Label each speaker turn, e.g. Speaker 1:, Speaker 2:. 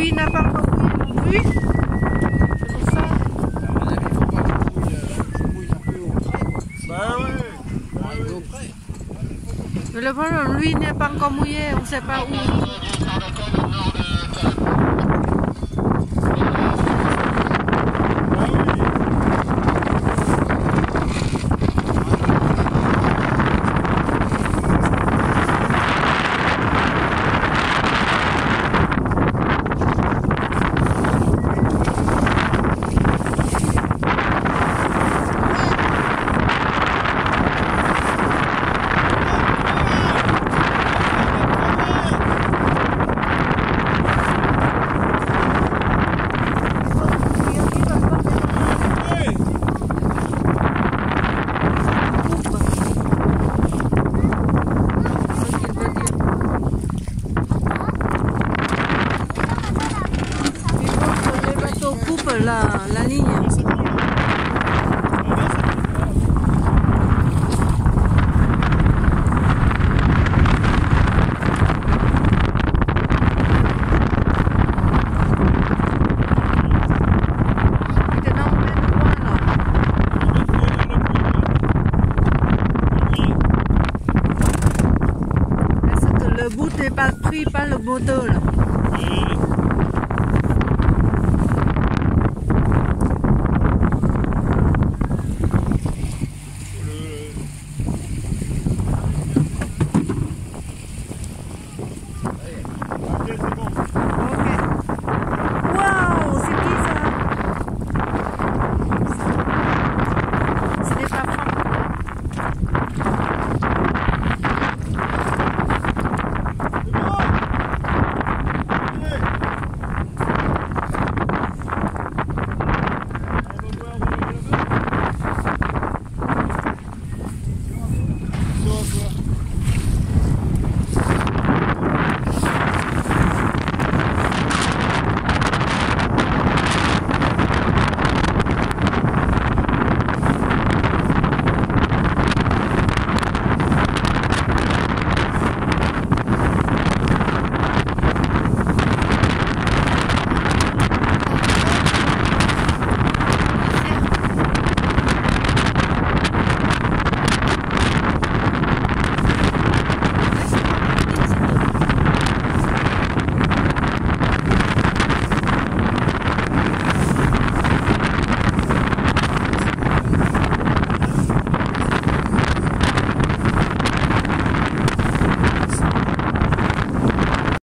Speaker 1: Lui, n'a pas encore mouillé non plus. Le lui, n'est pas encore mouillé. On ne sait pas où. Est-ce que le bout